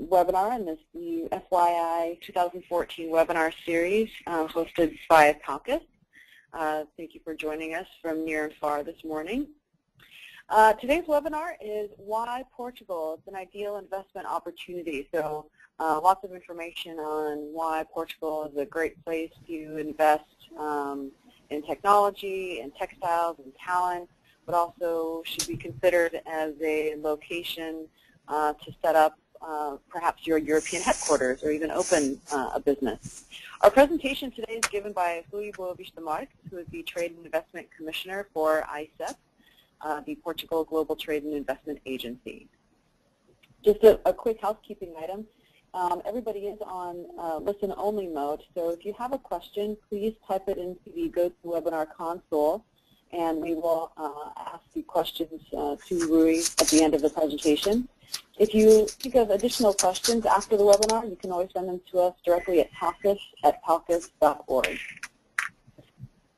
webinar in this the FYI 2014 webinar series uh, hosted by Palcus. Uh, thank you for joining us from near and far this morning. Uh, today's webinar is Why Portugal? It's an ideal investment opportunity. So uh, lots of information on why Portugal is a great place to invest um, in technology and textiles and talent, but also should be considered as a location uh, to set up uh, perhaps your European headquarters or even open uh, a business. Our presentation today is given by Rui Boavista Marques, who is the Trade and Investment Commissioner for AICEP, uh, the Portugal Global Trade and Investment Agency. Just a, a quick housekeeping item. Um, everybody is on uh, listen-only mode, so if you have a question, please type it into the GoToWebinar console, and we will uh, ask the questions uh, to Rui at the end of the presentation. If you think of additional questions after the webinar, you can always send them to us directly at palcus at palcus.org.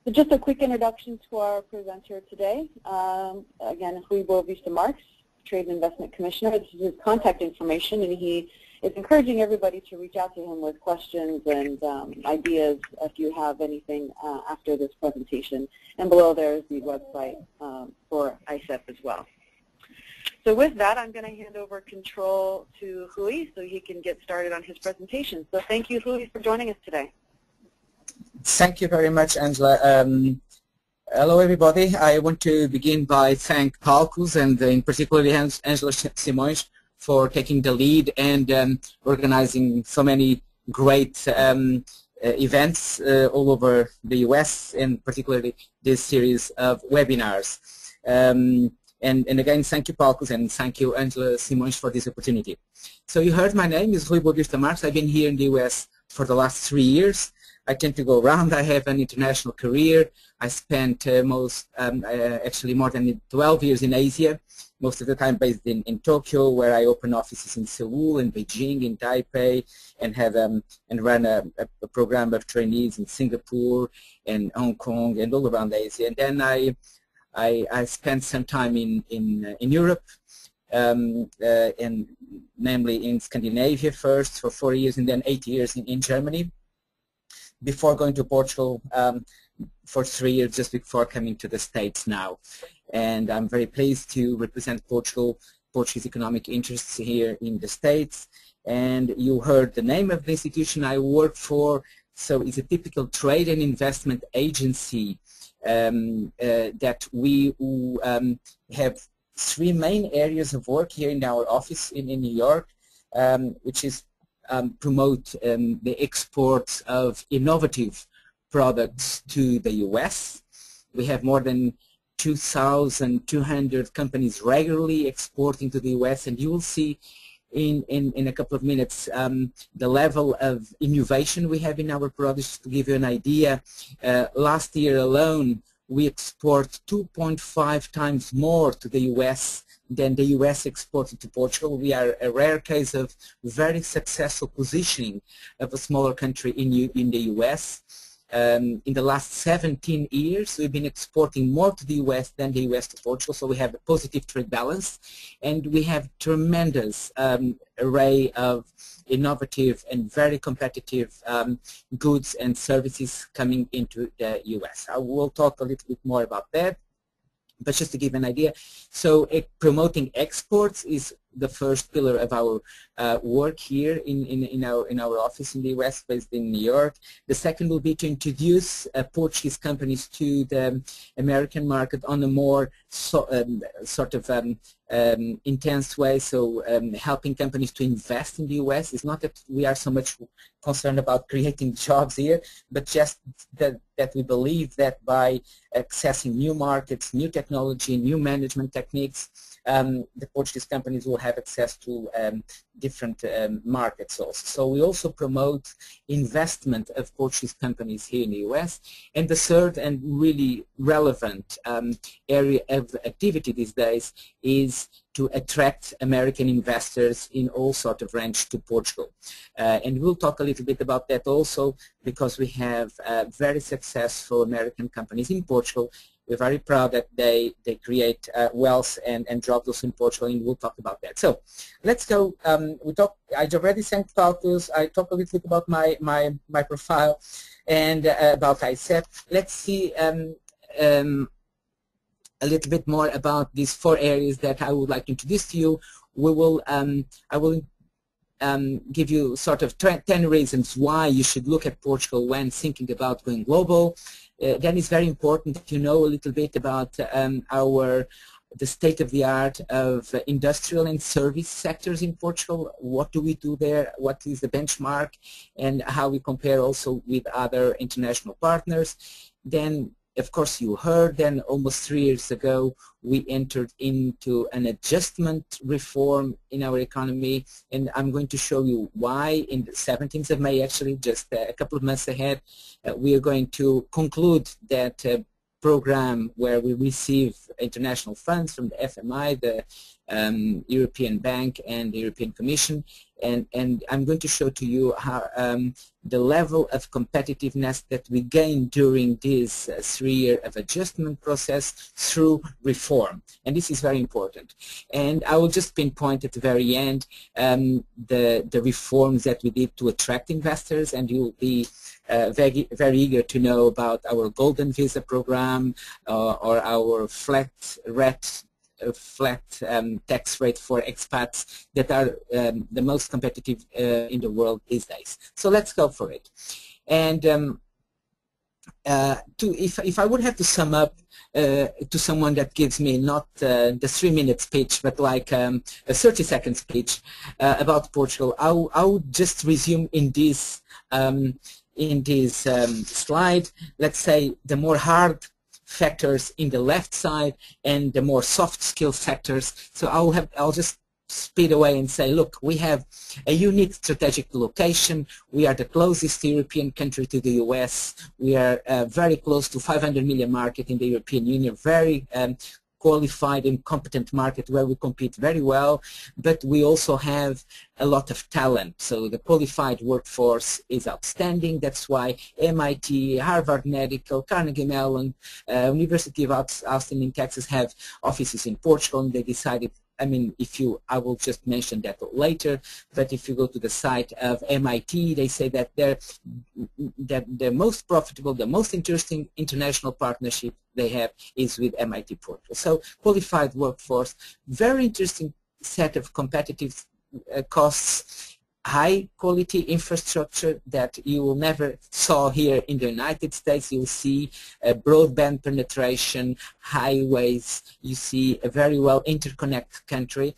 So just a quick introduction to our presenter today. Um, again, Rui Boavista Marques, Trade and Investment Commissioner. This is his contact information, and he is encouraging everybody to reach out to him with questions and um, ideas if you have anything uh, after this presentation. And below there is the website um, for AICEP as well. So with that, I'm going to hand over control to Rui so he can get started on his presentation. So thank you, Rui, for joining us today. Thank you very much, Angela. Um, hello, everybody. I want to begin by thank Palcus and in particular Angela Simões for taking the lead and um, organizing so many great um, uh, events uh, all over the U.S. and particularly this series of webinars. Um, and, and again, thank you, Palcus, and thank you, Angela Simões, for this opportunity. So you heard my name is Rui Boavista Marques. I've been here in the U.S. for the last three years. I tend to go around. I have an international career. I spent uh, most, um, uh, actually more than 12 years in Asia, most of the time based in, in Tokyo, where I open offices in Seoul, in Beijing, in Taipei, and have um, and run a, a, program of trainees in Singapore and Hong Kong and all around Asia. And then I I, I spent some time in, in, uh, in Europe, um, uh, and namely in Scandinavia first for four years and then eight years in, in Germany before going to Portugal um, for three years just before coming to the States now. And I'm very pleased to represent Portugal, Portuguese economic interests here in the States. And you heard the name of the institution I work for. So it's a typical trade and investment agency um, uh, that we um, have three main areas of work here in our office in, in New York, um, which is um, promote um, the exports of innovative products to the U.S. We have more than 2,200 companies regularly exporting to the U.S. and you will see in, in, in a couple of minutes um, the level of innovation we have in our products. To give you an idea, uh, last year alone we export 2.5 times more to the U.S. than the U.S. exported to Portugal. We are a rare case of very successful positioning of a smaller country in, in the U.S. Um, in the last 17 years, we've been exporting more to the U.S. than the U.S. to Portugal, so we have a positive trade balance, and we have tremendous um, array of innovative and very competitive um, goods and services coming into the U.S. I will talk a little bit more about that but just to give an idea, so uh, promoting exports is the first pillar of our uh, work here in, in, in, our, in our office in the US based in New York. The second will be to introduce uh, Portuguese companies to the American market on a more so, um, sort of um, um, intense way, so um, helping companies to invest in the US. is not that we are so much concerned about creating jobs here, but just that, that we believe that by accessing new markets, new technology, new management techniques, um, the Portuguese companies will have access to um, different um, markets also. So we also promote investment of Portuguese companies here in the US. And the third and really relevant um, area of activity these days is to attract American investors in all sort of range to Portugal. Uh, and we'll talk a little bit about that also because we have uh, very successful American companies in Portugal we're very proud that they, they create uh, wealth and, and jobs also in Portugal, and we'll talk about that. So let's go. Um, we talk. I already sent photos. I talked a little bit about my, my, my profile and uh, about AICEP. Let's see um, um, a little bit more about these four areas that I would like to introduce to you. We will, um, I will um, give you sort of 10 reasons why you should look at Portugal when thinking about going global. Uh, then it's very important to know a little bit about um, our the state of the art of industrial and service sectors in Portugal. What do we do there? What is the benchmark? And how we compare also with other international partners. Then of course you heard then almost three years ago we entered into an adjustment reform in our economy and I'm going to show you why in the 17th of May actually just a couple of months ahead. Uh, we are going to conclude that uh, program where we receive international funds from the FMI, the um, European Bank and the European Commission and, and I'm going to show to you how um, the level of competitiveness that we gain during this uh, three-year of adjustment process through reform. And this is very important. And I will just pinpoint at the very end um, the, the reforms that we did to attract investors and you will be uh, very, very eager to know about our Golden Visa program uh, or our flat rate a flat um, tax rate for expats that are um, the most competitive uh, in the world these days. So let's go for it. And um, uh, to, if, if I would have to sum up uh, to someone that gives me not uh, the three-minute speech, but like um, a 30-second speech uh, about Portugal, I, would just resume in this um, in this um, slide. Let's say the more hard factors in the left side and the more soft skill factors. So I'll have I'll just speed away and say, look, we have a unique strategic location. We are the closest European country to the US. We are uh, very close to 500 million market in the European Union, very um, qualified and competent market where we compete very well, but we also have a lot of talent. So the qualified workforce is outstanding. That's why MIT, Harvard Medical, Carnegie Mellon, uh, University of Austin in Texas have offices in Portugal and they decided I mean, if you, I will just mention that later, but if you go to the site of MIT, they say that they're, that the most profitable, the most interesting international partnership they have is with MIT Portugal. So qualified workforce, very interesting set of competitive uh, costs high quality infrastructure that you will never saw here in the United States. You'll see broadband penetration, highways, you see a very well interconnected country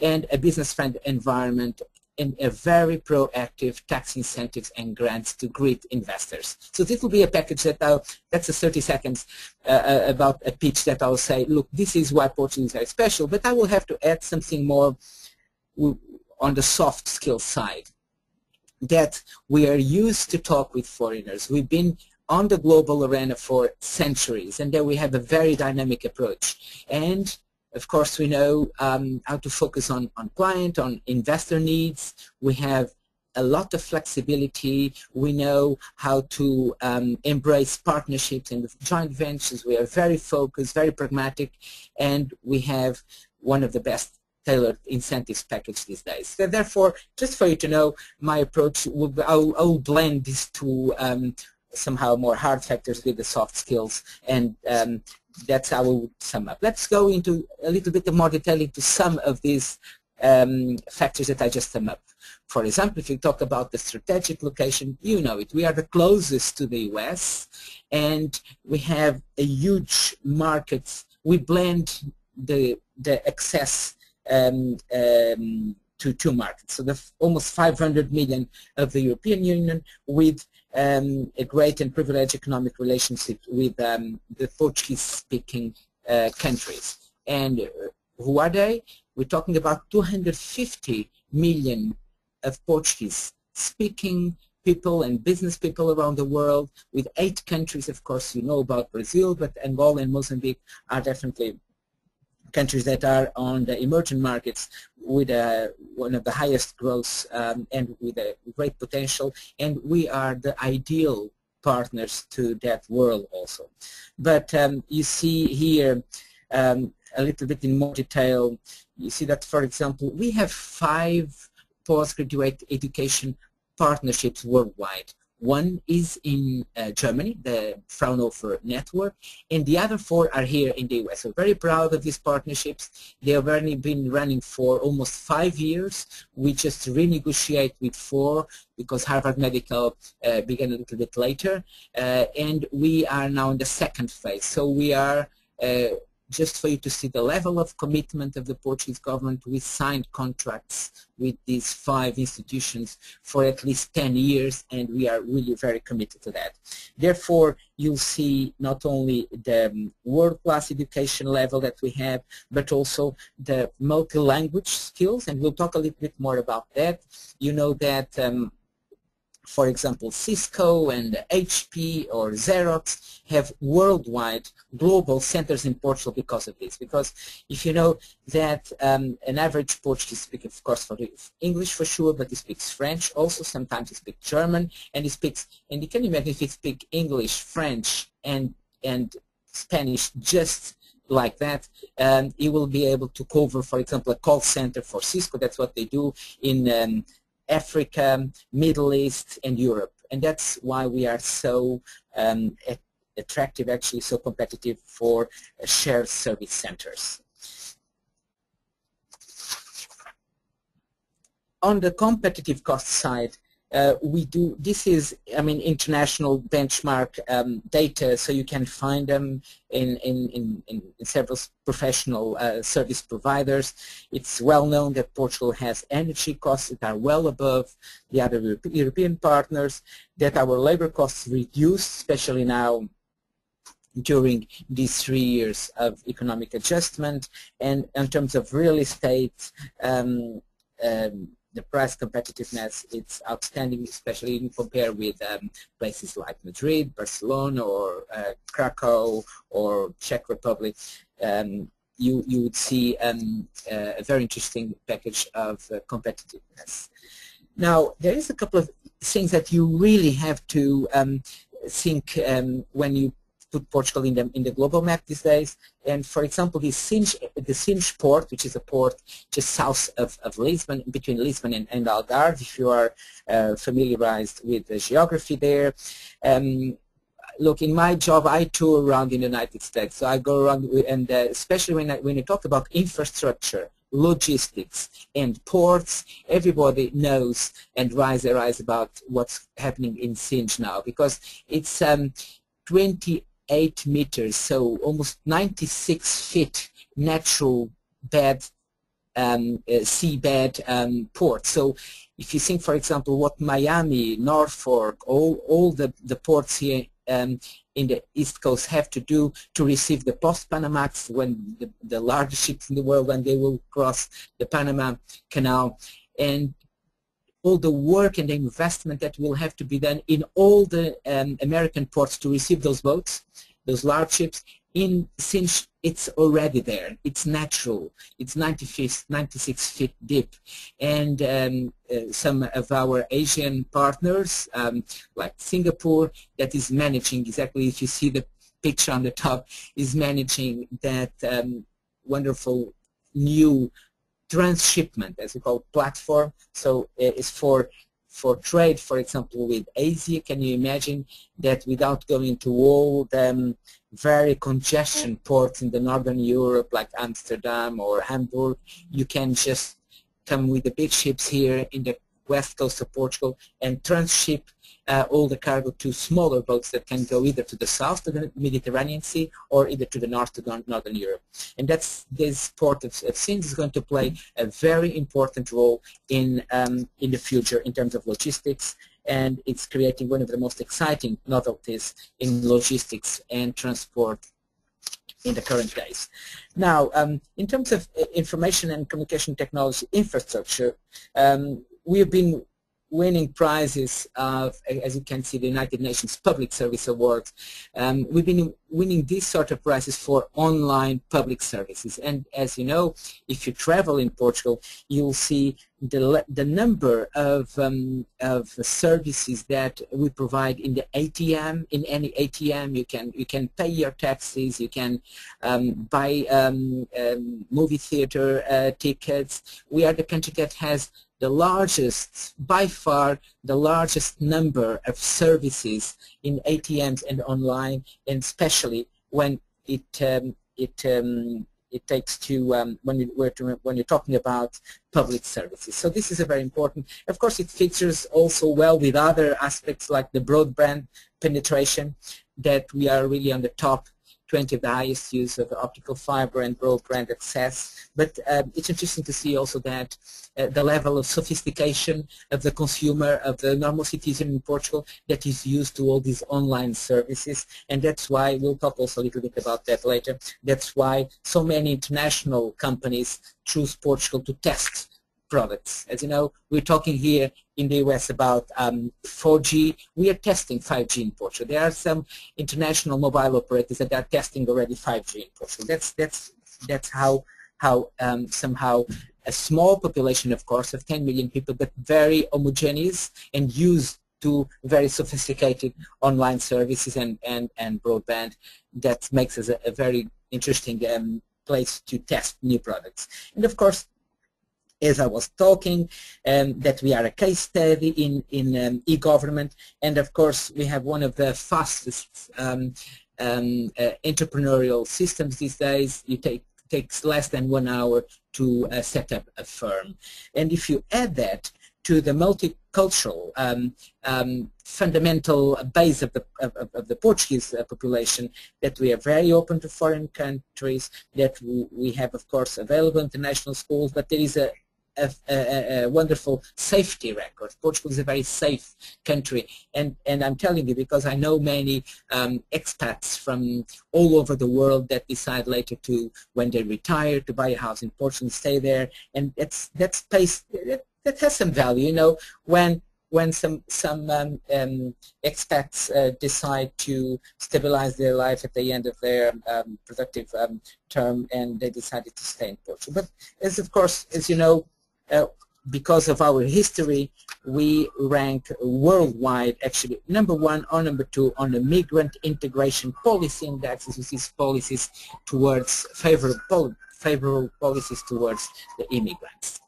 and a business-friendly environment and a very proactive tax incentives and grants to greet investors. So this will be a package that I'll, that's a 30 seconds uh, uh, about a pitch that I'll say, look, this is why Portugal is very special, but I will have to add something more on the soft skill side that we are used to talk with foreigners. We've been on the global arena for centuries and that we have a very dynamic approach. And of course we know um, how to focus on, on client, on investor needs. We have a lot of flexibility. We know how to um, embrace partnerships and joint ventures. We are very focused, very pragmatic, and we have one of the best tailored incentives package these days. So therefore, just for you to know, my approach, will, I'll, I'll blend these two um, somehow more hard factors with the soft skills and um, that's how we would sum up. Let's go into a little bit more detail into some of these um, factors that I just sum up. For example, if you talk about the strategic location, you know it. We are the closest to the U.S. and we have a huge market. We blend the the access um, um, to two markets. So the almost 500 million of the European Union with um, a great and privileged economic relationship with um, the Portuguese-speaking uh, countries. And uh, who are they? We're talking about 250 million of Portuguese-speaking people and business people around the world with eight countries. Of course, you know about Brazil, but Angola and Mozambique are definitely countries that are on the emerging markets with uh, one of the highest growth um, and with a great potential and we are the ideal partners to that world also. But um, you see here um, a little bit in more detail, you see that, for example, we have five postgraduate education partnerships worldwide. One is in uh, Germany, the Fraunhofer network, and the other four are here in the US. We're very proud of these partnerships. They have already been running for almost five years. We just renegotiate with four because Harvard Medical uh, began a little bit later, uh, and we are now in the second phase. So we are uh, just for you to see the level of commitment of the Portuguese government, we signed contracts with these five institutions for at least 10 years, and we are really very committed to that. Therefore, you'll see not only the um, world-class education level that we have, but also the multi-language skills, and we'll talk a little bit more about that. You know that um, for example, Cisco and HP or Xerox have worldwide global centers in Portugal because of this. Because if you know that um, an average Portuguese speaker, of course, for English for sure, but he speaks French also, sometimes he speaks German, and he speaks, and you can imagine if he speaks English, French, and, and Spanish just like that, um, he will be able to cover, for example, a call center for Cisco. That's what they do in um, Africa, Middle East, and Europe. And that's why we are so um, attractive, actually so competitive for uh, shared service centers. On the competitive cost side, uh, we do, this is, I mean, international benchmark um, data, so you can find them in, in, in, in several professional uh, service providers. It's well known that Portugal has energy costs that are well above the other European partners, that our labor costs reduced, especially now during these three years of economic adjustment, and in terms of real estate, um, um, the price competitiveness it's outstanding, especially you compare with um, places like Madrid, Barcelona, or uh, Krakow, or Czech Republic. Um, you you would see um, uh, a very interesting package of uh, competitiveness. Now there is a couple of things that you really have to um, think um, when you put Portugal in the, in the global map these days. And for example, the Sines, the port, which is a port just south of, of Lisbon, between Lisbon and, and Algarve, if you are uh, familiarized with the geography there. Um, look, in my job, I tour around in the United States. So I go around, and uh, especially when I, when you talk about infrastructure, logistics and ports, everybody knows and rise their eyes about what's happening in Sines now because it's um, 20 8 meters, so almost 96 feet natural bed, um, uh, seabed um, port. So if you think, for example, what Miami, Norfolk, all, all the, the ports here um, in the East Coast have to do to receive the post-Panamax when the, the largest ships in the world when they will cross the Panama Canal. And all the work and the investment that will have to be done in all the um, American ports to receive those boats, those large ships, in Sines it's already there. It's natural. It's 90 feet, 96 feet deep. And um, uh, some of our Asian partners, um, like Singapore, that is managing exactly, if you see the picture on the top, is managing that um, wonderful new transshipment, as we call platform. So uh, it's for for trade, for example, with Asia. Can you imagine that without going to all the very congestion ports in the northern Europe, like Amsterdam or Hamburg, you can just come with the big ships here in the west coast of Portugal and transship uh, all the cargo to smaller boats that can go either to the south to the Mediterranean Sea or either to the north to Northern Europe. And that's this port of, of is going to play a very important role in, um, in the future in terms of logistics and it's creating one of the most exciting novelties in logistics and transport in the current days. Now, um, in terms of uh, information and communication technology infrastructure, um, we have been winning prizes of, as you can see, the United Nations Public Service Awards. Um, we've been winning these sort of prizes for online public services. And as you know, if you travel in Portugal, you'll see the, the number of, um, of services that we provide in the ATM. In any ATM, you can, you can pay your taxes, you can um, buy um, um, movie theater uh, tickets. We are the country that has the largest, by far, the largest number of services in ATMs and online, and especially when it um, it um, it takes to um, when you when you're talking about public services. So this is a very important. Of course, it features also well with other aspects like the broadband penetration that we are really on the top 20 of highest use of optical fiber and broadband access. But um, it's interesting to see also that uh, the level of sophistication of the consumer, of the normal citizen in Portugal that is used to all these online services. And that's why, we'll talk also a little bit about that later, that's why so many international companies choose Portugal to test products. As you know, we're talking here in the US about um, 4G. We are testing 5G in Portugal. There are some international mobile operators that are testing already 5G in Portugal. That's that's that's how how um, somehow a small population, of course, of 10 million people, but very homogeneous and used to very sophisticated online services and, and, and broadband that makes us a, a very interesting um, place to test new products. And of course, as I was talking, um, that we are a case study in, in um, e-government, and of course we have one of the fastest um, um uh, entrepreneurial systems these days. You take takes less than one hour to uh, set up a firm. And if you add that to the multicultural um, um, fundamental base of the, of, of the Portuguese uh, population, that we are very open to foreign countries, that we, we have, of course, available international schools, but there is a a, a, a, wonderful safety record. Portugal is a very safe country, and, and I'm telling you because I know many um, expats from all over the world that decide later to, when they retire, to buy a house in Portugal and stay there, and that's that's space that, that has some value. You know, when when some some um, um, expats uh, decide to stabilize their life at the end of their um, productive um, term and they decided to stay in Portugal. But as of course, as you know, uh, because of our history, we rank worldwide, actually, number one or number two on the migrant integration policy indexes, which is policies towards favorable, favorable policies towards the immigrants.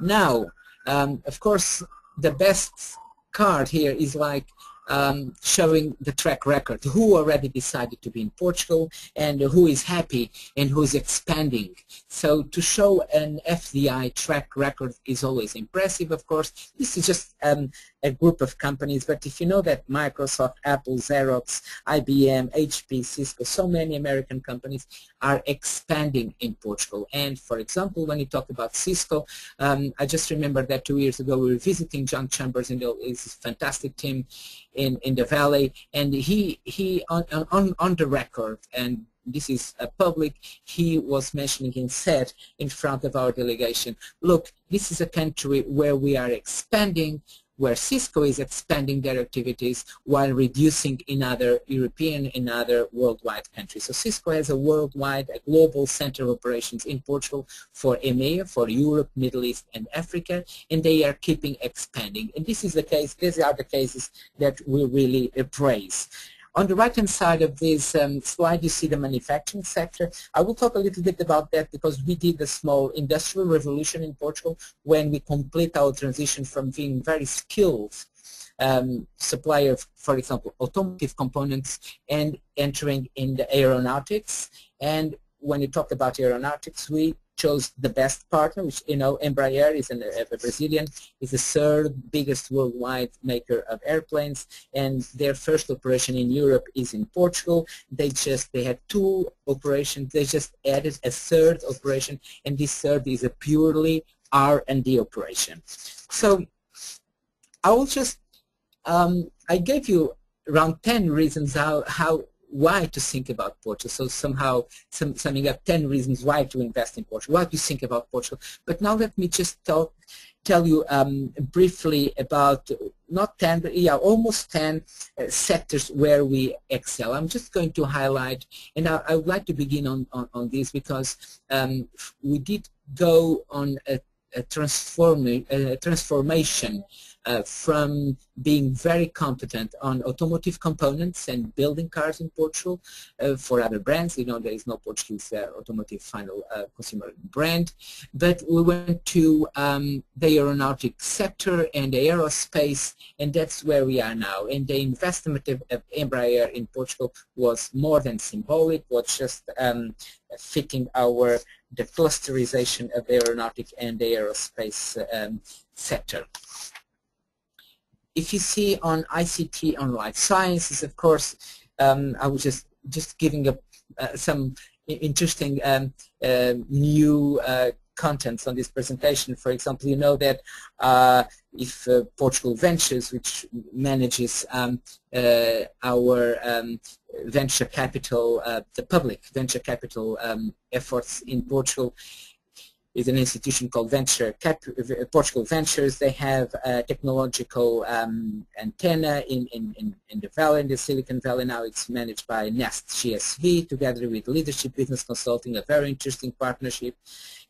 Now, um, of course, the best card here is like um, showing the track record, who already decided to be in Portugal and who is happy and who is expanding. So to show an FDI track record is always impressive, of course. This is just um, a group of companies, but if you know that Microsoft, Apple, Xerox, IBM, HP, Cisco, so many American companies are expanding in Portugal. And for example, when you talk about Cisco, um, I just remember that two years ago we were visiting John Chambers and his fantastic team in, in the Valley, and he, he on, on, on the record, and this is a public, he was mentioning and said in front of our delegation, look, this is a country where we are expanding, where Cisco is expanding their activities while reducing in other European and other worldwide countries. So Cisco has a worldwide, a global center of operations in Portugal for EMEA, for Europe, Middle East, and Africa, and they are keeping expanding. And this is the case, these are the cases that we really praise. On the right-hand side of this um, slide, you see the manufacturing sector. I will talk a little bit about that because we did a small industrial revolution in Portugal when we complete our transition from being very skilled um, supplier of, for example, automotive components and entering in the aeronautics. And when you talk about aeronautics, we chose the best partner, which, you know, Embraer is an, a Brazilian, is the third biggest worldwide maker of airplanes, and their first operation in Europe is in Portugal. They just, they had two operations, they just added a third operation, and this third is a purely R&D operation. So I will just, um, I gave you around 10 reasons how, how why to think about Portugal. So somehow some, summing up 10 reasons why to invest in Portugal, why to think about Portugal. But now let me just talk, tell you um, briefly about not 10, but yeah, almost 10 uh, sectors where we excel. I'm just going to highlight, and I, I would like to begin on, on, on this because um, we did go on a, a, transform, a transformation uh, from being very competent on automotive components and building cars in Portugal uh, for other brands. You know, there is no Portuguese uh, automotive final uh, consumer brand. But we went to um, the aeronautic sector and aerospace, and that's where we are now. And the investment of, of Embraer in Portugal was more than symbolic, was just um, fitting our the clusterization of the aeronautic and aerospace um, sector if you see on ICT on life sciences, of course, um, I was just just giving a, uh, some interesting um, uh, new uh, contents on this presentation. For example, you know that uh, if uh, Portugal Ventures, which manages um, uh, our um, venture capital, the public venture capital um, efforts in Portugal, is an institution called Venture Cap Portugal Ventures. They have a technological um, antenna in, in, in, in, the Valley, in the Silicon Valley. Now it's managed by Nest GSV together with Leadership Business Consulting, a very interesting partnership.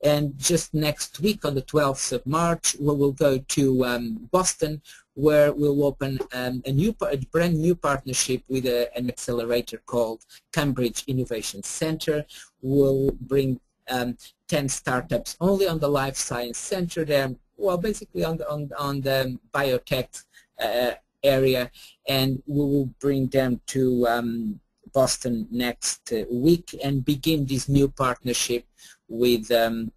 And just next week on the 12th of March, we will go to um, Boston where we'll open um, a new, a brand new partnership with a, an accelerator called Cambridge Innovation Center. We'll bring um, 10 startups only on the life science center there, well, basically on the, on, on the biotech uh, area, and we will bring them to um, Boston next week and begin this new partnership with um,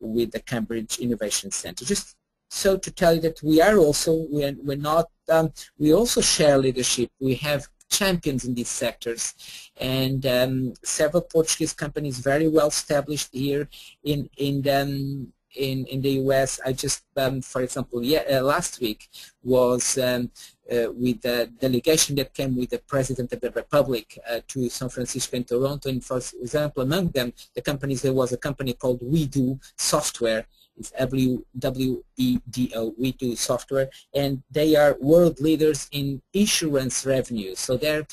with the Cambridge Innovation Center. Just so to tell you that we are also we're, we're not um, we also share leadership. We have champions in these sectors. And um, several Portuguese companies very well established here in, in, um, in, in the U.S. I just, um, for example, yeah, uh, last week was um, uh, with the delegation that came with the President of the Republic uh, to San Francisco and Toronto. And for example, among them, the companies, there was a company called WeDo Software it's W-W-E-D-O, WeDo Software, and they are world leaders in insurance revenue. So their,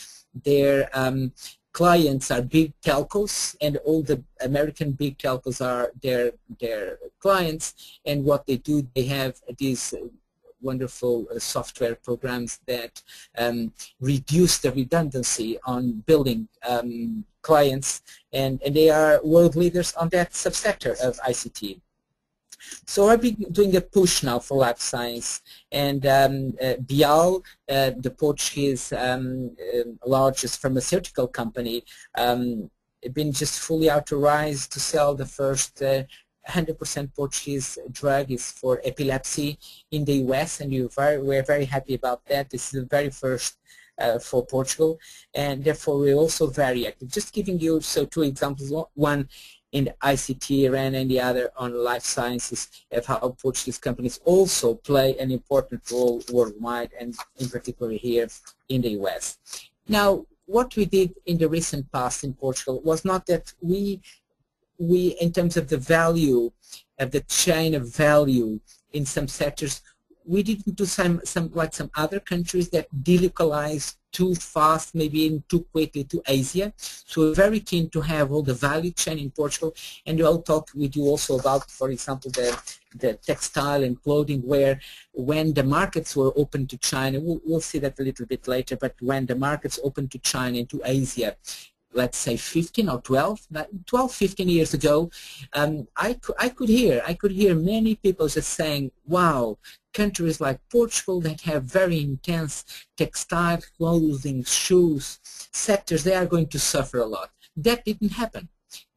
their um, clients are big telcos, and all the American big telcos are their, their clients, and what they do, they have these wonderful uh, software programs that um, reduce the redundancy on building um, clients, and, and they are world leaders on that subsector of ICT. So I've been doing a push now for life science, and um, uh, Bial, uh, the Portuguese um, uh, largest pharmaceutical company, um, been just fully authorized to sell the first 100% uh, Portuguese drug is for epilepsy in the U.S. and you very, we're very happy about that. This is the very first uh, for Portugal and therefore we're also very active. Just giving you so two examples. One in the ICT arena and the other on life sciences of how Portuguese companies also play an important role worldwide and in particular here in the US. Now, what we did in the recent past in Portugal was not that we, we in terms of the value of the chain of value in some sectors, we didn't do some, some like some other countries that delocalized too fast, maybe even too quickly to Asia. So we're very keen to have all the value chain in Portugal. And I'll talk with you also about, for example, the, the textile and clothing where when the markets were open to China, we'll, we'll see that a little bit later, but when the markets opened to China and to Asia, let's say 15 or 12, 12, 15 years ago, um, I, I could hear, I could hear many people just saying, wow, countries like Portugal that have very intense textile, clothing, shoes sectors, they are going to suffer a lot. That didn't happen.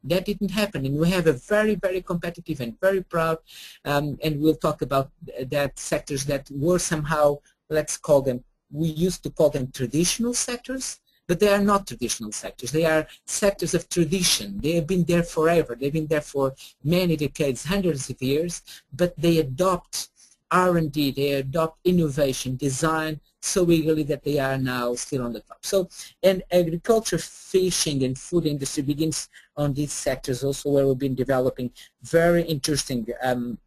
That didn't happen, and we have a very, very competitive and very proud, um, and we'll talk about that sectors that were somehow, let's call them, we used to call them traditional sectors, but they are not traditional sectors. They are sectors of tradition. They have been there forever. They've been there for many decades, hundreds of years, but they adopt R&D, they adopt innovation, design so eagerly that they are now still on the top. So, and agriculture, fishing, and food industry begins on these sectors also where we've been developing very interesting um,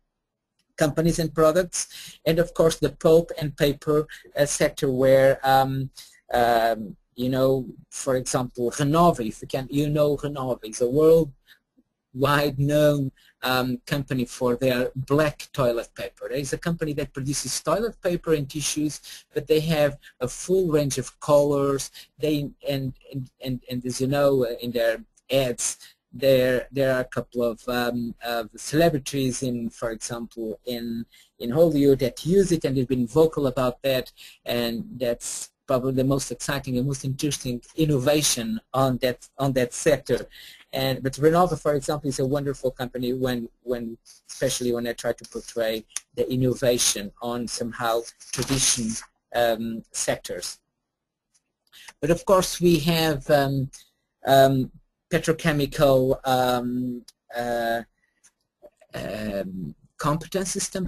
companies and products, and of course the pulp and paper uh, sector where um, um, you know, for example, Renova, if you can, you know Renova is a worldwide known um, company for their black toilet paper. It's a company that produces toilet paper and tissues, but they have a full range of colors. They and and and, and as you know, uh, in their ads, there there are a couple of, um, of celebrities in, for example, in in Hollywood that use it and they've been vocal about that, and that's probably the most exciting and most interesting innovation on that on that sector. And but Renova, for example, is a wonderful company when when especially when I try to portray the innovation on somehow tradition um, sectors. But of course, we have um, um, petrochemical um, uh, um, competence system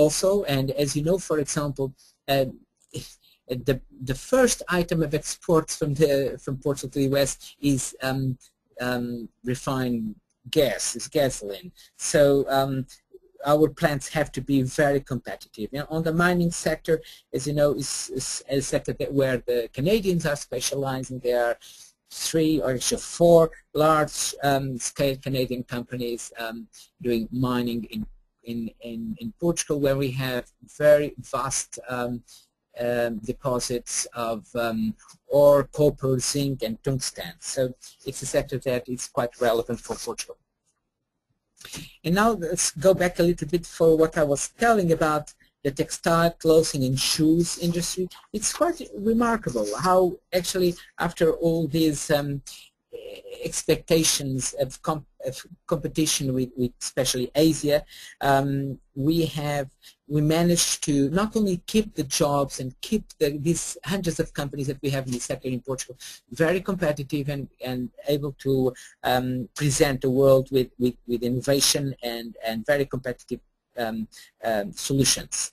also, and as you know, for example, uh, the the first item of exports from the from Portugal to the U.S. is um, um, refined gas, is gasoline. So um, our plants have to be very competitive. You know, on the mining sector, as you know, is, is a sector where the Canadians are specializing. There are three or actually four large um, scale Canadian companies um, doing mining in, in, in, in Portugal where we have very vast um, um, deposits of um, ore, copper, zinc, and tungsten. So it's a sector that is quite relevant for Portugal. And now let's go back a little bit for what I was telling about the textile, clothing, and shoes industry. It's quite remarkable how actually after all these um, expectations of, comp of competition with, with, especially Asia, um, we have we managed to not only keep the jobs and keep the, these hundreds of companies that we have in the sector in Portugal very competitive and, and able to um, present the world with, with, with innovation and, and very competitive um, um solutions.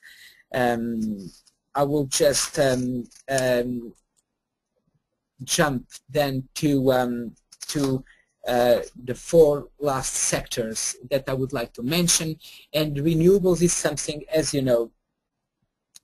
Um, I will just um, jump then to um, to uh, the four last sectors that I would like to mention. And renewables is something, as you know,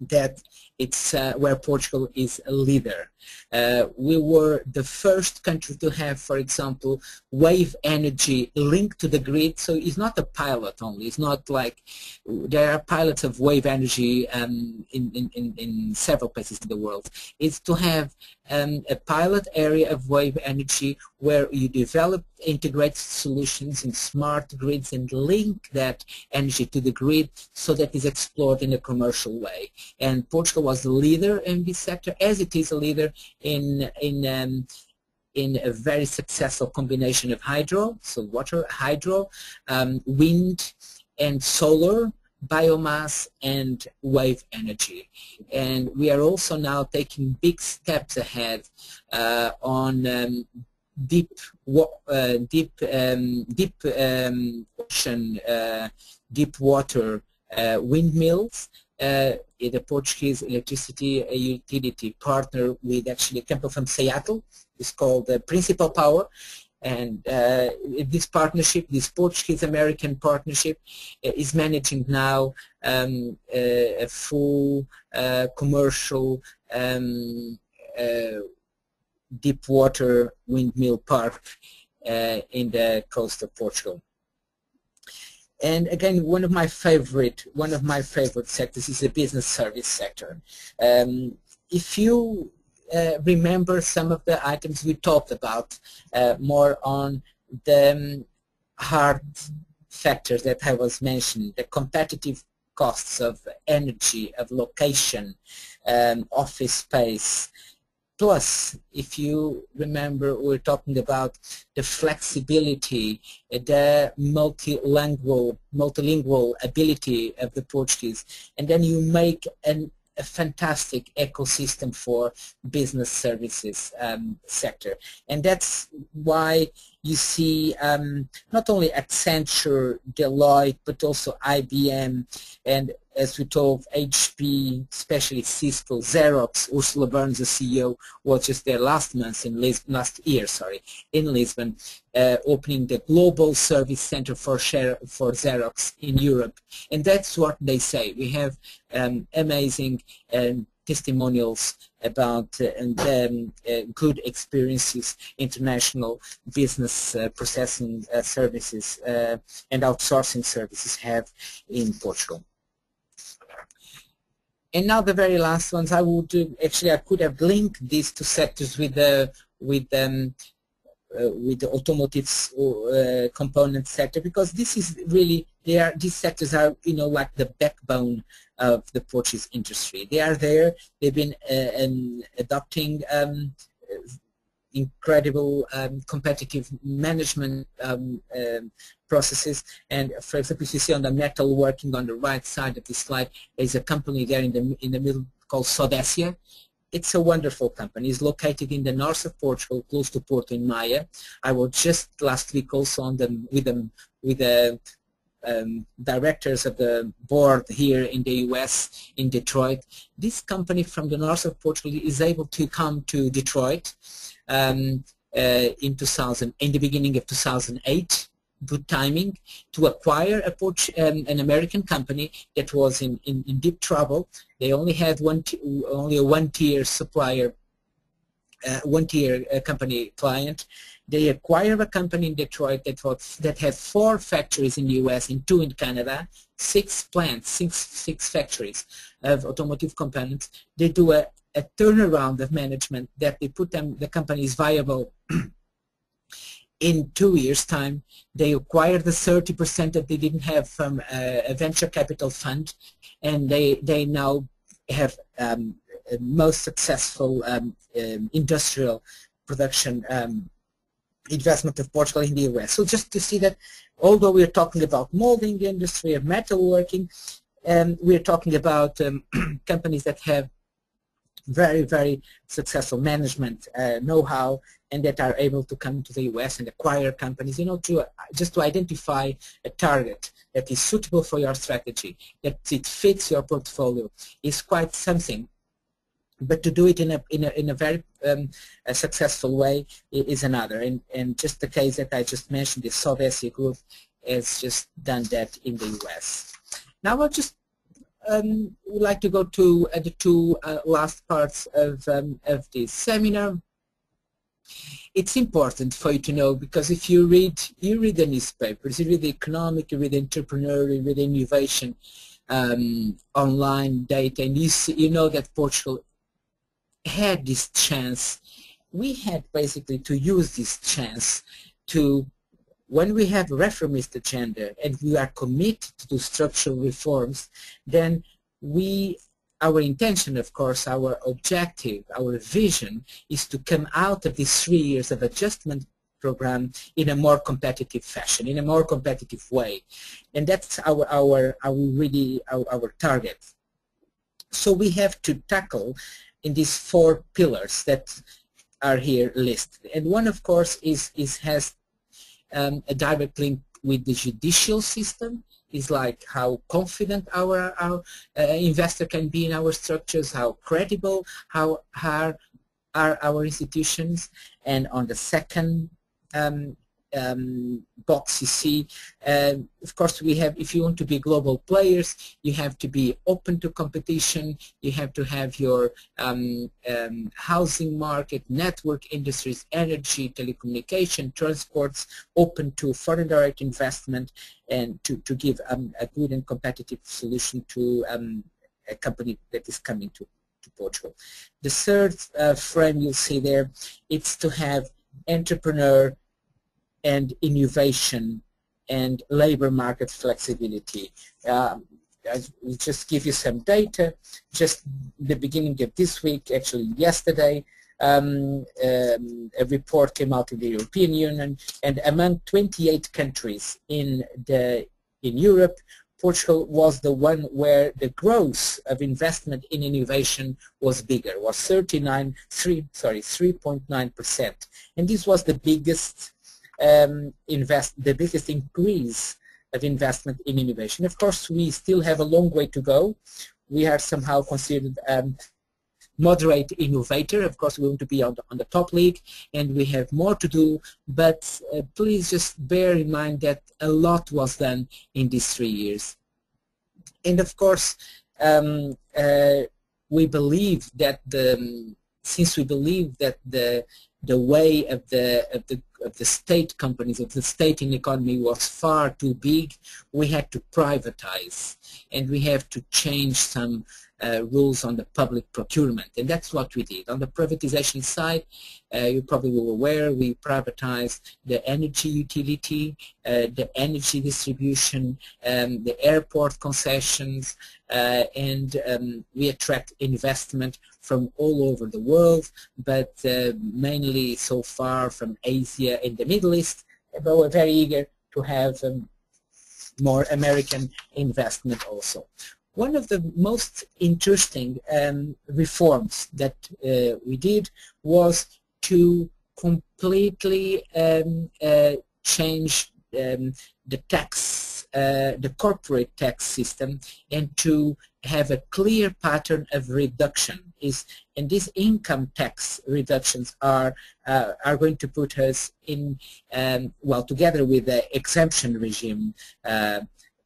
that it's uh, where Portugal is a leader. Uh, we were the first country to have, for example, wave energy linked to the grid. So it's not a pilot only. It's not like there are pilots of wave energy um, in, in, in, several places in the world. It's to have um, a pilot area of wave energy where you develop integrated solutions in smart grids and link that energy to the grid so that is explored in a commercial way. And Portugal was the leader in this sector as it is a leader in, in, um, in a very successful combination of hydro, so water, hydro, um, wind, and solar, biomass, and wave energy. And we are also now taking big steps ahead uh, on um, deep, uh, deep, um, deep um, ocean, uh, deep water uh, windmills the Portuguese electricity utility partner with actually company from Seattle. It's called the Principal Power. And uh, this partnership, this Portuguese-American partnership, uh, is managing now um, a, a, full uh, commercial um, uh, deep water windmill park uh, in the coast of Portugal. And again, one of my favorite one of my favorite sectors is the business service sector. Um, if you uh, remember some of the items we talked about uh, more on the um, hard factors that I was mentioning, the competitive costs of energy, of location, um, office space, Plus, if you remember, we are talking about the flexibility, the multilingual, multilingual ability of the Portuguese, and then you make an, a fantastic ecosystem for business services um, sector. And that's why you see um, not only Accenture, Deloitte, but also IBM, and as we told, HP, especially Cisco, Xerox, Ursula Burns, the CEO, was just there last month in Lis last year, sorry, in Lisbon, uh, opening the global service center for share for Xerox in Europe, and that's what they say. We have um, amazing um, testimonials about uh, and um, good experiences, international business uh, processing uh, services and outsourcing services have in Portugal. And now the very last ones, I would actually I could have linked these two sectors with the with um, with the automotive uh, component sector because this is really they are these sectors are you know like the backbone of the Portuguese industry. They are there. They've been uh, adopting um, incredible um, competitive management um, um, processes. And for example, you see on the metal working on the right side of this slide, there's a company there in the, in the middle called Sodécia. It's a wonderful company. It's located in the north of Portugal, close to Porto in Maia. I was just last week also on them with them with the um, directors of the board here in the U.S. in Detroit. This company from the north of Portugal is able to come to Detroit um, uh, in 2000, in the beginning of 2008 good timing to acquire a Port um, an American company that was in, in, in deep trouble. They only had one only a one-tier supplier, uh, one-tier uh, company client. They acquired a company in Detroit that was that had four factories in the U.S. and two in Canada, six plants, six six factories of automotive components. They do a a turnaround of management that they put them, the company is viable in two years' time. They acquired the 30% that they didn't have from a, a venture capital fund, and they, they now have um, most successful um, um, industrial production um, investment of Portugal in the US. So just to see that although we're talking about molding industry, of metalworking, um, we're talking about um, companies that have very, very successful management uh, know-how and that are able to come to the U.S. and acquire companies, you know, to uh, just to identify a target that is suitable for your strategy, that it fits your portfolio, is quite something. But to do it in a in a in a very um, a successful way is another. And and just the case that I just mentioned, the Sodécia Group, has just done that in the U.S. Now I'll just um, would like to go to uh, the two uh, last parts of, um, of this seminar. It's important for you to know because if you read, you read the newspapers, you read the economic, you read the entrepreneur, you read innovation, um, online data, and you, see, you know that Portugal had this chance. We had basically to use this chance to when we have reformist agenda and we are committed to structural reforms, then we, our intention, of course, our objective, our vision is to come out of these three years of adjustment program in a more competitive fashion, in a more competitive way. And that's our, our, our really our, our target. So we have to tackle in these four pillars that are here listed. And one, of course, is, is has um, a direct link with the judicial system is like how confident our, our uh, investor can be in our structures, how credible how, how are our institutions, and on the second um, um, box you see. Uh, of course, we have, if you want to be global players, you have to be open to competition. You have to have your um, um, housing market, network industries, energy, telecommunication, transports open to foreign direct investment and to, to give um, a good and competitive solution to um, a company that is coming to, to Portugal. The third uh, frame you'll see there, it's to have entrepreneur and innovation and labor market flexibility. Um, I will just give you some data. Just the beginning of this week, actually yesterday, um, um, a report came out in the European Union, and among 28 countries in the in Europe, Portugal was the one where the growth of investment in innovation was bigger, was 39, 3, sorry, 3.9 percent, and this was the biggest um, invest, the biggest increase of investment in innovation. Of course, we still have a long way to go. We are somehow considered um, moderate innovator. Of course, we want to be on the, on the top league and we have more to do, but uh, please just bear in mind that a lot was done in these three years. And of course, um, uh, we believe that the, since we believe that the the way of the of the of the state companies of the state in economy was far too big, we had to privatize and we have to change some uh, rules on the public procurement. And that's what we did. On the privatization side, uh, you probably were aware, we privatized the energy utility, uh, the energy distribution, um, the airport concessions, uh, and um, we attract investment from all over the world, but uh, mainly so far from Asia and the Middle East, but we're very eager to have um, more American investment also. One of the most interesting um, reforms that uh, we did was to completely um, uh, change um, the tax, uh, the corporate tax system and to have a clear pattern of reduction is and these income tax reductions are uh, are going to put us in um, well together with the exemption regime uh,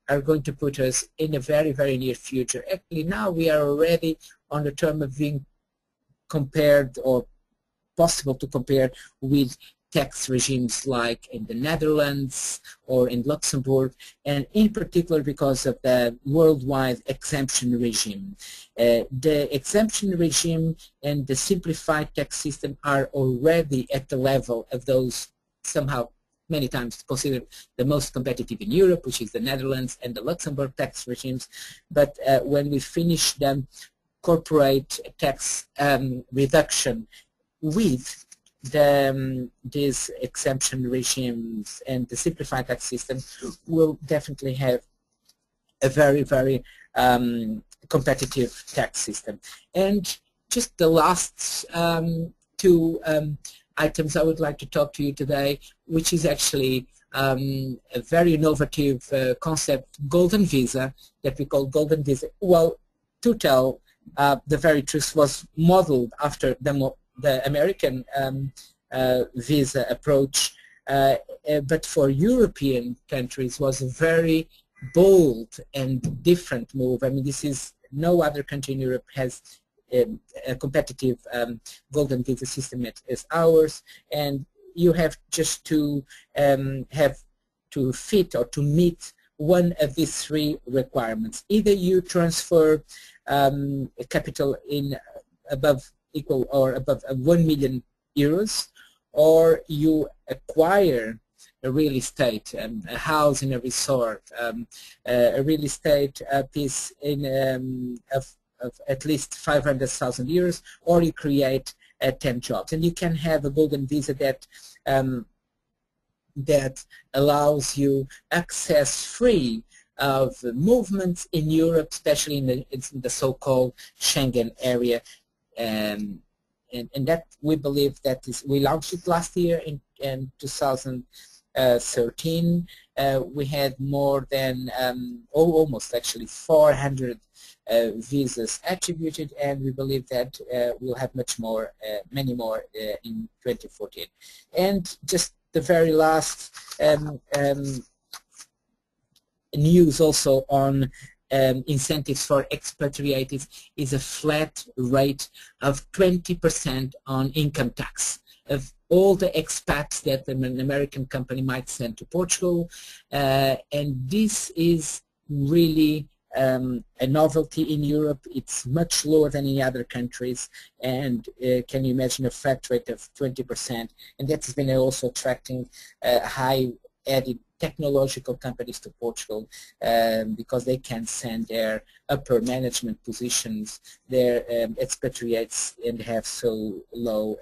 are going to put us in a very, very near future. Actually, now we are already on the term of being compared or possible to compare with tax regimes like in the Netherlands or in Luxembourg, and in particular because of the worldwide exemption regime. Uh, the exemption regime and the simplified tax system are already at the level of those somehow many times considered the most competitive in Europe, which is the Netherlands and the Luxembourg tax regimes. But uh, when we finish the corporate tax um, reduction with the, um, these exemption regimes and the simplified tax system, will definitely have a very, very um, competitive tax system. And just the last um, two um, items I would like to talk to you today, which is actually um, a very innovative uh, concept, Golden Visa, that we call Golden Visa. Well, to tell uh, the very truth, was modeled after the, the American um, uh, visa approach, uh, uh, but for European countries was a very bold and different move. I mean, this is no other country in Europe has a competitive um, golden visa system as ours, and you have just to um, have to fit or to meet one of these three requirements. Either you transfer um, capital in above equal or above 1 million euros, or you acquire a real estate, um, a house in a resort, um, uh, a real estate uh, piece in um, of of at least 500,000 euros, or you create uh, 10 jobs. And you can have a golden visa that um, that allows you access free of movements in Europe, especially in the, in the so-called Schengen area. Um, and, and that we believe that is, we launched it last year in, in 2013. Uh, we had more than, um, oh, almost actually 400 uh, visas attributed, and we believe that uh, we'll have much more, uh, many more in 2014. And just the very last um, um, news also on um, incentives for expatriates is a flat rate of 20% on income tax of all the expats that an American company might send to Portugal. Uh, and this is really um, a novelty in Europe. It's much lower than in other countries, and uh, can you imagine a flat rate of 20%? And that's been also attracting uh, high added technological companies to Portugal um, because they can send their upper management positions, their um, expatriates, and have so low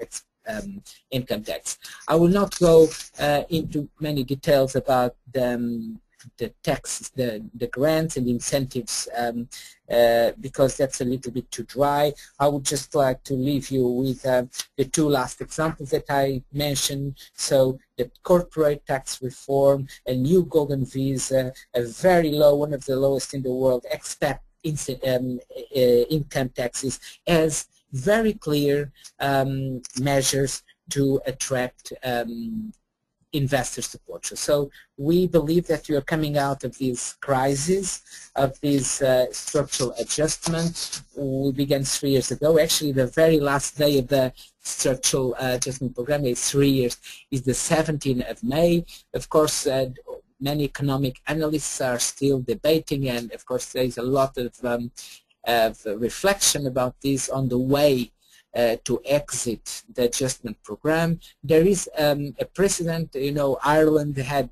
um, income tax. I will not go uh, into many details about the, the taxes, the, the grants and incentives um, uh, because that's a little bit too dry. I would just like to leave you with uh, the two last examples that I mentioned. So the corporate tax reform, a new golden visa, a very low, one of the lowest in the world, except um, uh, income taxes, as very clear um, measures to attract investors to So we believe that we are coming out of this crisis, of this uh, structural adjustment. We began three years ago. Actually, the very last day of the structural uh, adjustment program is three years, is the 17th of May. Of course, uh, many economic analysts are still debating, and of course, there is a lot of, um, of reflection about this on the way uh, to exit the adjustment program. There is um, a precedent, you know, Ireland had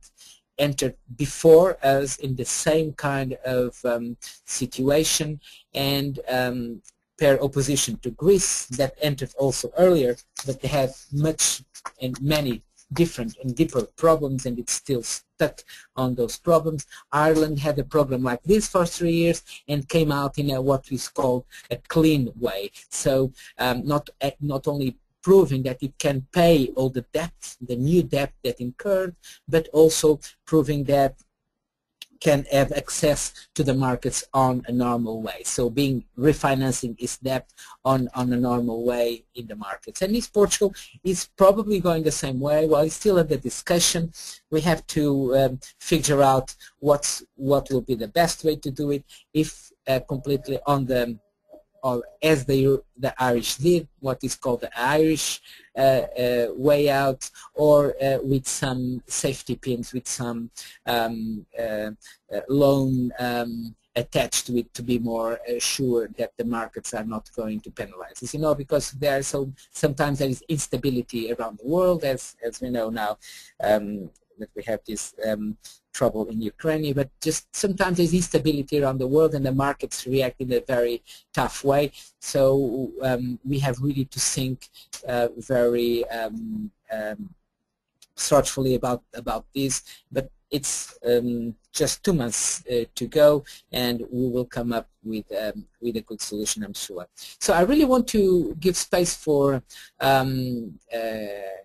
entered before us in the same kind of um, situation and um, per opposition to Greece that entered also earlier, but they have much and many different and deeper problems and it's still stuck on those problems. Ireland had a program like this for three years and came out in a, what is called a clean way. So um, not, uh, not only proving that it can pay all the debt, the new debt that incurred, but also proving that can have access to the markets on a normal way. So being refinancing its debt on, on a normal way in the markets. And East Portugal is probably going the same way. While it's still under discussion, we have to um, figure out what's, what will be the best way to do it if uh, completely on the or as the, the Irish did, what is called the Irish uh, uh, way out, or uh, with some safety pins, with some um, uh, uh, loan um, attached to it to be more uh, sure that the markets are not going to penalize us. You know, because there are so sometimes there is instability around the world, as as we know now. Um, that we have this um, trouble in Ukraine, but just sometimes there's instability around the world and the markets react in a very tough way. So um, we have really to think uh, very um, um, thoughtfully about, about this, but it's um, just two months uh, to go and we will come up with, um, with a good solution, I'm sure. So I really want to give space for um, uh,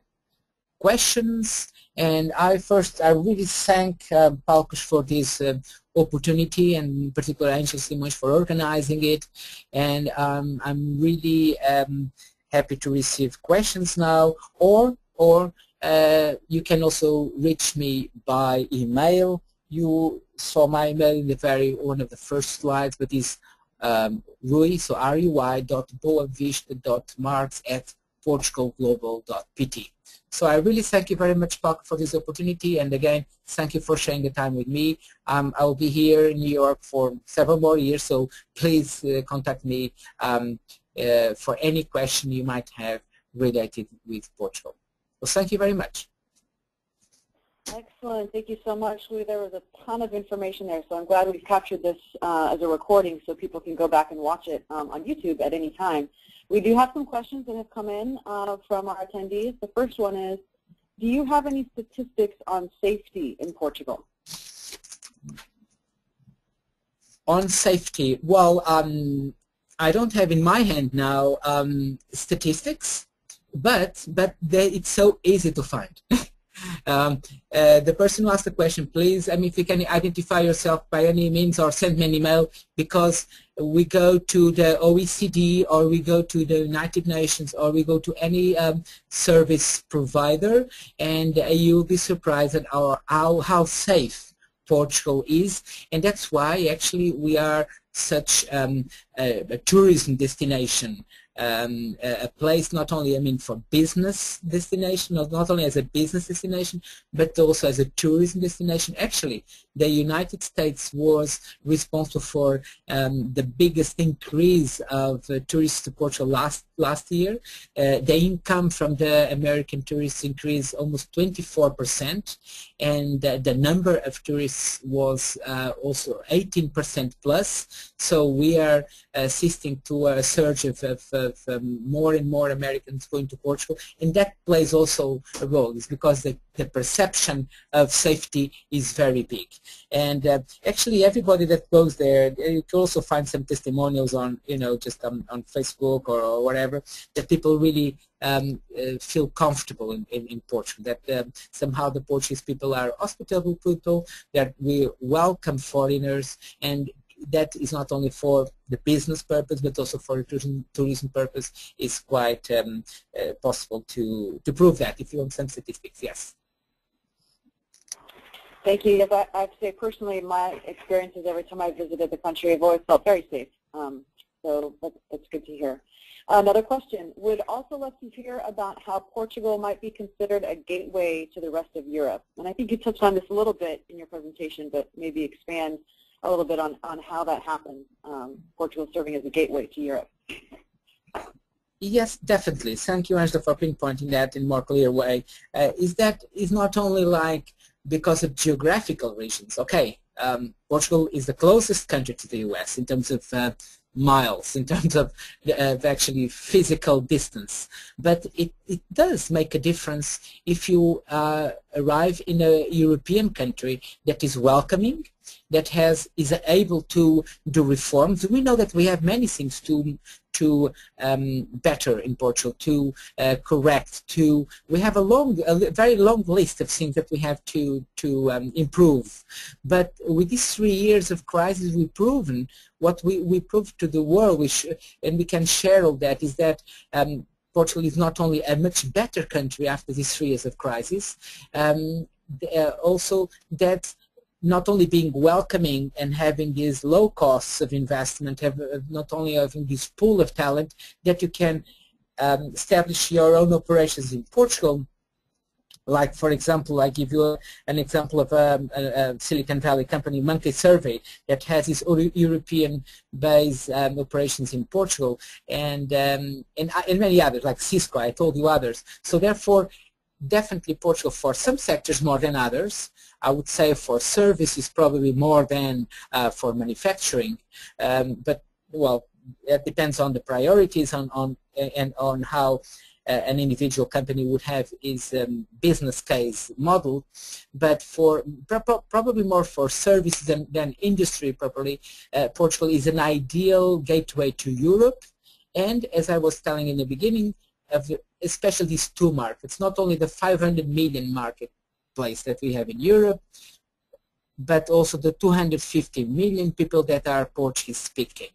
questions and I first, I really thank uh, for this uh, opportunity and in particular Angel Simões for organizing it. And um, I'm really um, happy to receive questions now or, or uh, you can also reach me by email. You saw my email in the very one of the first slides, but it's um, Rui, so R-U-Y dot dot marks at portugalglobal.pt. So I really thank you very much, Paco, for this opportunity. And again, thank you for sharing the time with me. Um, I will be here in New York for several more years, so please uh, contact me um, uh, for any question you might have related with Portugal. Well, thank you very much. Excellent. Thank you so much, Lou. There was a ton of information there, so I'm glad we've captured this uh, as a recording so people can go back and watch it um, on YouTube at any time. We do have some questions that have come in uh, from our attendees. The first one is, do you have any statistics on safety in Portugal? On safety, well, um, I don't have in my hand now um, statistics, but but they, it's so easy to find. Um, uh, the person who asked the question, please, I mean, if you can identify yourself by any means or send me an email because we go to the OECD or we go to the United Nations or we go to any um, service provider and uh, you'll be surprised at our, how, how safe Portugal is. And that's why actually we are such um, a, a tourism destination um, a, place not only, I mean, for business destination, not, not only as a business destination, but also as a tourism destination. Actually, the United States was responsible for um, the biggest increase of uh, tourists to Portugal last last year. Uh, the income from the American tourists increased almost 24%, and uh, the number of tourists was uh, also 18% plus. So we are assisting to a surge of, of of um, more and more Americans going to Portugal, and that plays also a role. It's because the, the perception of safety is very big. And uh, actually, everybody that goes there, you can also find some testimonials on, you know, just on, on Facebook or, or whatever, that people really um, uh, feel comfortable in, in, in Portugal, that um, somehow the Portuguese people are hospitable people, that we welcome foreigners, and that is not only for the business purpose but also for tourism, tourism purpose is quite um, uh, possible to, to prove that if you want some statistics, yes. Thank you. Yes, I, I have to say personally my experiences every time I visited the country I've always felt very safe. Um, so that's, that's good to hear. Another question, would also love to hear about how Portugal might be considered a gateway to the rest of Europe. And I think you touched on this a little bit in your presentation, but maybe expand a little bit on, on how that happens, um, Portugal serving as a gateway to Europe. Yes, definitely. Thank you, Angela, for pinpointing that in more clear way. Uh, is that is not only like because of geographical regions. Okay, um, Portugal is the closest country to the U.S. in terms of uh, miles in terms of, of actually physical distance. But it, it does make a difference if you uh, arrive in a European country that is welcoming, that has is able to do reforms. We know that we have many things to to um, better in Portugal, to uh, correct, to we have a long, a very long list of things that we have to to um, improve. But with these three years of crisis, we've proven what we we proved to the world, we and we can share all that is that. Um, Portugal is not only a much better country after these three years of crisis, um, uh, also that not only being welcoming and having these low costs of investment, have, uh, not only having this pool of talent, that you can um, establish your own operations in Portugal. Like, for example, I give you an example of um, a, a, Silicon Valley company, Monkey Survey, that has its European-based um, operations in Portugal, and, um, and, uh, and many others, like Cisco, I told you others. So therefore, definitely Portugal for some sectors more than others, I would say for services probably more than uh, for manufacturing. Um, but well, it depends on the priorities on, on and on how an individual company would have its um, business case model, but for pro probably more for services than, than industry properly, uh, Portugal is an ideal gateway to Europe. And as I was telling in the beginning, of especially these two markets, not only the 500 million marketplace that we have in Europe, but also the 250 million people that are Portuguese speaking.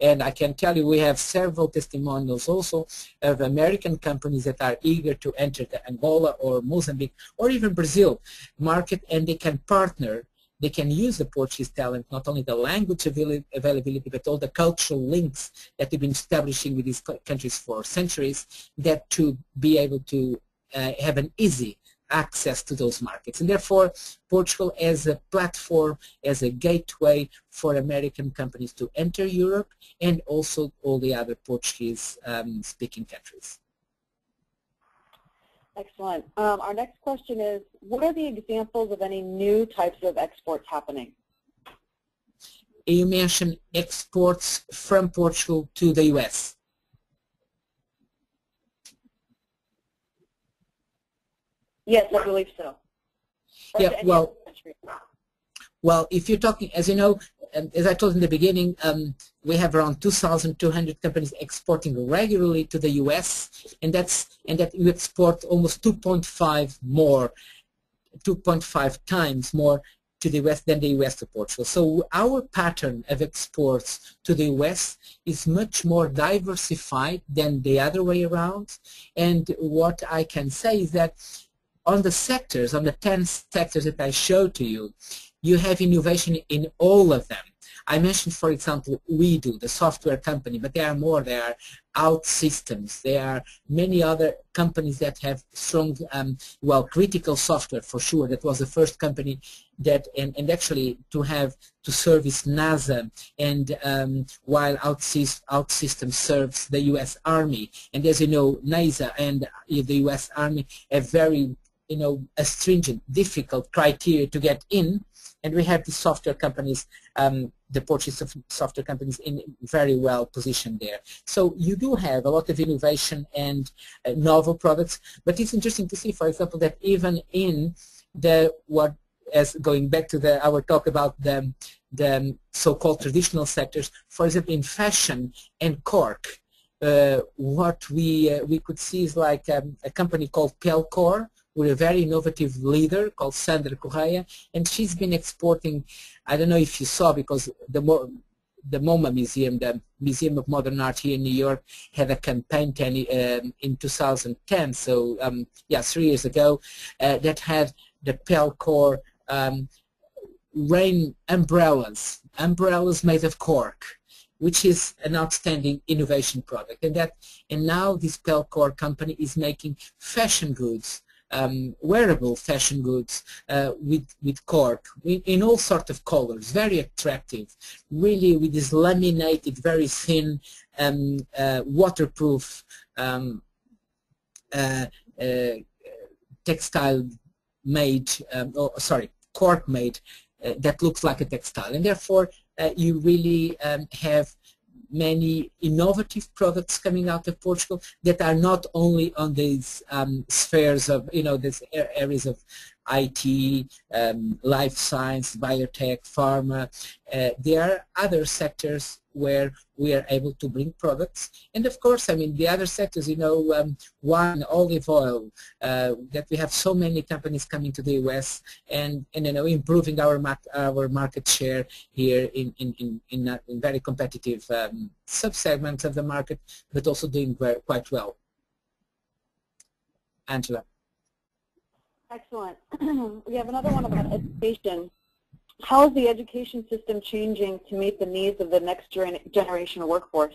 And I can tell you we have several testimonials also of American companies that are eager to enter the Angola or Mozambique or even Brazil market and they can partner they can use the Portuguese talent, not only the language availability, but all the cultural links that we've been establishing with these countries for centuries, that to be able to uh, have an easy access to those markets. And therefore, Portugal as a platform, as a gateway for American companies to enter Europe and also all the other Portuguese-speaking um, countries. Excellent. Um, our next question is, what are the examples of any new types of exports happening? You mentioned exports from Portugal to the U.S. Yes, I believe so. yeah, well, well, if you're talking, as you know, um, as I told in the beginning, um, we have around 2,200 companies exporting regularly to the U.S., and that's and that you export almost 2.5 more, 2.5 times more to the U.S. than the U.S. to Portugal. So our pattern of exports to the U.S. is much more diversified than the other way around. And what I can say is that on the sectors, on the 10 sectors that I showed to you, you have innovation in all of them. I mentioned, for example, WeDo, the software company, but there are more. There are OutSystems. There are many other companies that have strong, um, well, critical software for sure. That was the first company that, and, and actually to have, to service NASA, and um, while OutSystems serves the U.S. Army. And as you know, NASA and the U.S. Army have very you know, a stringent, difficult criteria to get in. and we have the software companies, um, the Portuguese software companies in very well positioned there. So you do have a lot of innovation and uh, novel products, but it's interesting to see, for example, that even in the what as going back to the our talk about the the so-called traditional sectors, for example, in fashion and cork, uh, what we uh, we could see is like um, a company called Pelcor, with a very innovative leader called Sandra Correia, and she's been exporting. I don't know if you saw because the more the MoMA Museum, the Museum of Modern Art here in New York, had a campaign ten, um, in 2010, so um, yeah, three years ago, uh, that had the Pelcor um, rain umbrellas, umbrellas made of cork, which is an outstanding innovation product. And that, and now this Pelcor company is making fashion goods, um, wearable fashion goods uh, with with cork in, in, all sorts of colors, very attractive. Really, with this laminated, very thin, um, uh, waterproof um, uh, uh textile made, um, oh, sorry, cork made uh, that looks like a textile. And therefore, uh, you really um, have many innovative products coming out of Portugal that are not only on these um, spheres of, you know, these areas of IT, um, life science, biotech, pharma. Uh, there are other sectors where we are able to bring products. And of course, I mean, the other sectors, you know, um, wine, olive oil, uh, that we have so many companies coming to the U.S. and, and you know, improving our, mar our market share here in, in, in, in, uh, in very competitive um, subsegments of the market, but also doing quite well. Angela. Excellent. we have another one about education. How is the education system changing to meet the needs of the next generation workforce?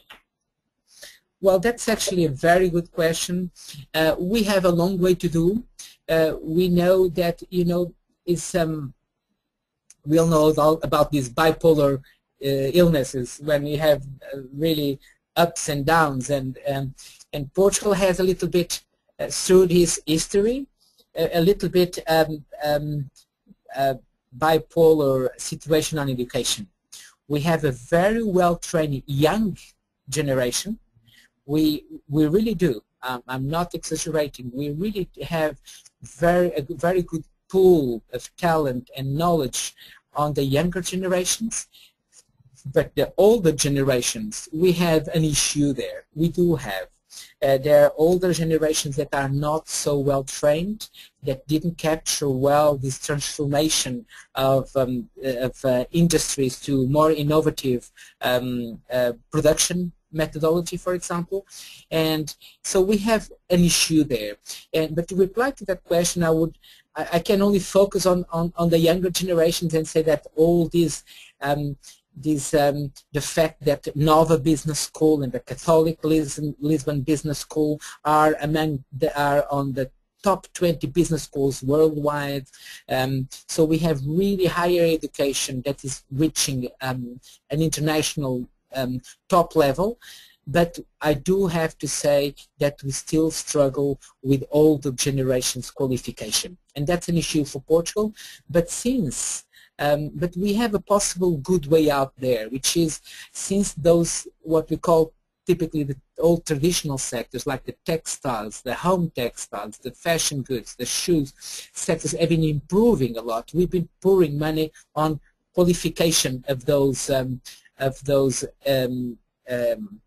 Well, that's actually a very good question. Uh, we have a long way to do. Uh, we know that, you know, is um, we all know about these bipolar uh, illnesses when we have uh, really ups and downs, and um, and Portugal has a little bit uh, through this history, a, little bit um, um, uh, bipolar situation on education. We have a very well-trained young generation. We, we really do. Um, I'm not exaggerating. We really have very, a very good pool of talent and knowledge on the younger generations. But the older generations, we have an issue there. We do have. Uh, there are older generations that are not so well trained, that didn't capture well this transformation of, um, of uh, industries to more innovative um, uh, production methodology, for example. And so we have an issue there. And, but to reply to that question, I would I, I can only focus on, on, on the younger generations and say that all these um, this um, the fact that Nova Business School and the Catholic Lisbon, Business School are among the, are on the top 20 business schools worldwide. Um, so we have really higher education that is reaching um, an international um, top level. But I do have to say that we still struggle with older generations qualification. And that's an issue for Portugal. But since um, but we have a possible good way out there, which is since those what we call typically the old traditional sectors like the textiles, the home textiles, the fashion goods, the shoes sectors have been improving a lot. We've been pouring money on qualification of those um, of those um, um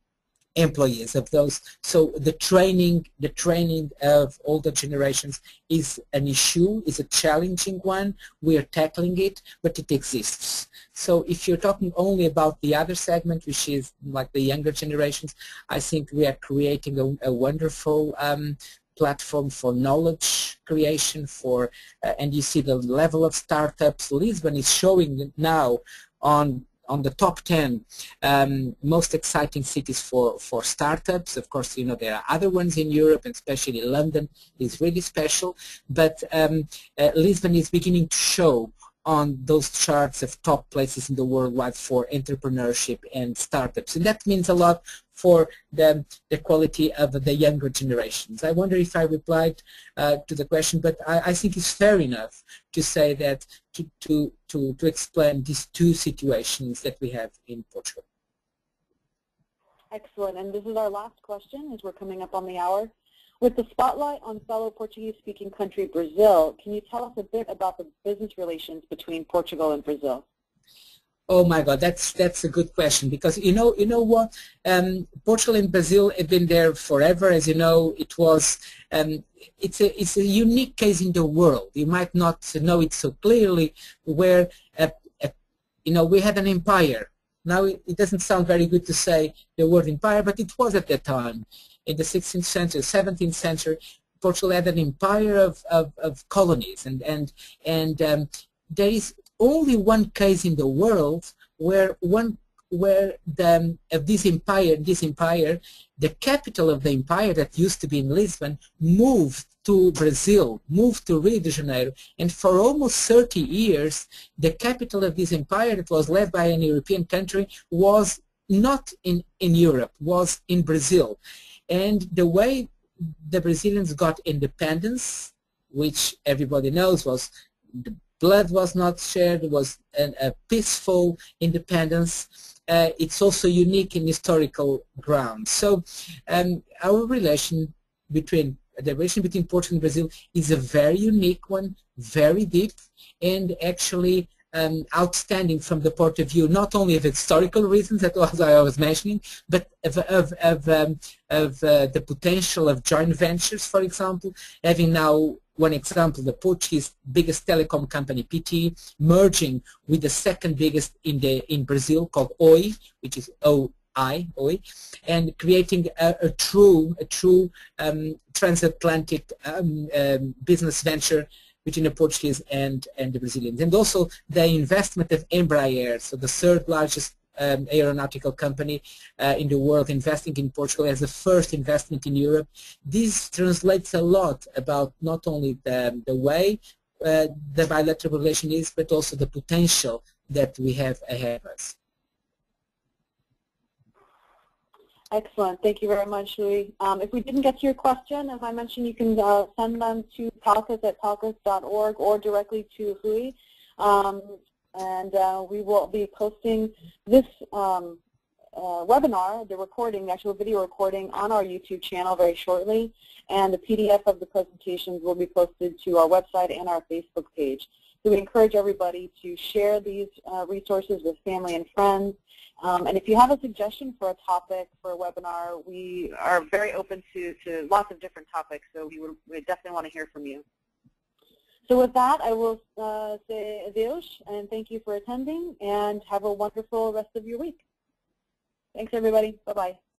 employees of those. So the training, the training of older generations is an issue, is a challenging one. We are tackling it, but it exists. So if you're talking only about the other segment, which is like the younger generations, I think we are creating a, a wonderful um, platform for knowledge creation for uh, and you see the level of startups Lisbon is showing now on on the top 10 um, most exciting cities for, for startups. Of course, you know, there are other ones in Europe, and especially London is really special. But um, uh, Lisbon is beginning to show on those charts of top places in the world wide for entrepreneurship and startups. And that means a lot for the, the quality of the younger generations. I wonder if I replied uh, to the question, but I, I, think it's fair enough to say that to, to, to, to explain these two situations that we have in Portugal. Excellent. And this is our last question as we're coming up on the hour. With the spotlight on fellow Portuguese-speaking country Brazil, can you tell us a bit about the business relations between Portugal and Brazil? Oh my God, that's that's a good question because you know you know what um, Portugal and Brazil have been there forever. As you know, it was um, it's a it's a unique case in the world. You might not know it so clearly, where uh, uh, you know we had an empire. Now it, it doesn't sound very good to say the word empire, but it was at that time in the 16th century, 17th century. Portugal had an empire of, of, of colonies, and and and um, there is only one case in the world where one where the of this empire, this empire, the capital of the empire that used to be in Lisbon moved to Brazil, moved to Rio de Janeiro, and for almost 30 years, the capital of this empire that was led by an European country was not in, in Europe, was in Brazil. And the way the Brazilians got independence, which everybody knows was the blood was not shared, was an, a peaceful independence. Uh, it's also unique in historical grounds. So um, our relation between the relation between Portugal and Brazil is a very unique one, very deep, and actually um, outstanding from the point of view not only of historical reasons that was I was mentioning, but of, of, of, um, of uh, the potential of joint ventures, for example, having now one example, the Portuguese biggest telecom company, PT, merging with the second biggest in the in Brazil called Oi, which is OI, Oi, and creating a, a true a true um, transatlantic um, um, business venture between the Portuguese and, and the Brazilians. And also the investment of Embraer, so the third largest um, aeronautical company uh, in the world investing in Portugal as the first investment in Europe. This translates a lot about not only the, the way uh, the bilateral relation is, but also the potential that we have ahead of us. Excellent. Thank you very much, Louis. Um, if we didn't get to your question, as I mentioned, you can uh, send them to palcus at palcus.org or directly to Louis. Um, and uh, we will be posting this um, uh, webinar, the recording, the actual video recording, on our YouTube channel very shortly. And the PDF of the presentations will be posted to our website and our Facebook page. So we encourage everybody to share these uh, resources with family and friends. Um, and if you have a suggestion for a topic for a webinar, we are very open to, to lots of different topics, so we would we definitely want to hear from you. So with that, I will uh, say adios and thank you for attending and have a wonderful rest of your week. Thanks, everybody. Bye-bye.